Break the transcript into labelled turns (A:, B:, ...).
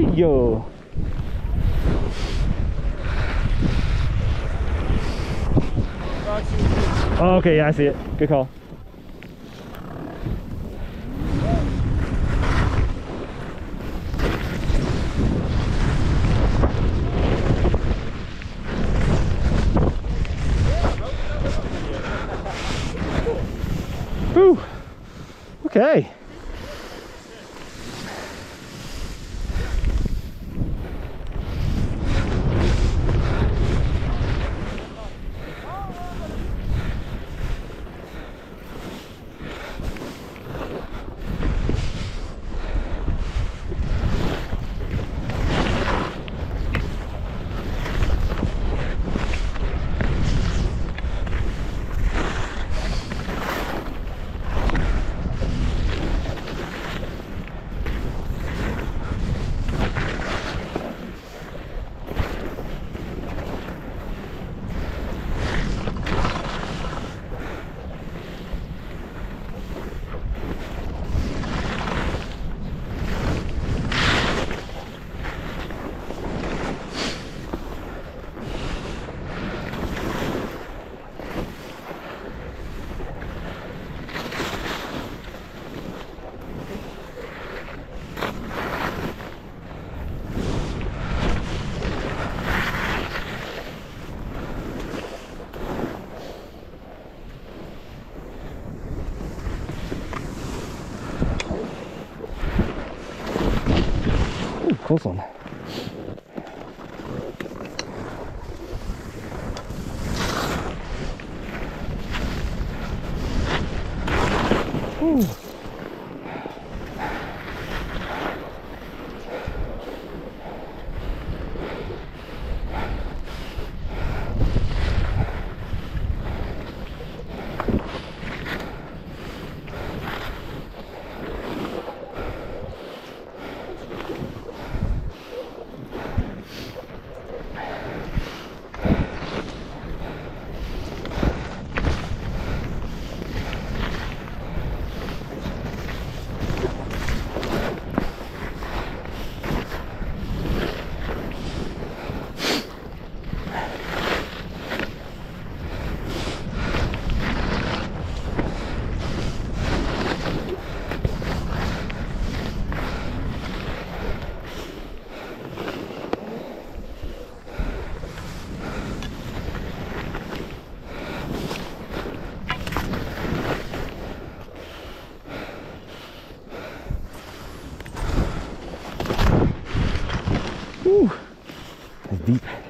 A: Yo. Oh, okay, yeah, I see it. Good call. Whew. Okay. こうね。It's deep.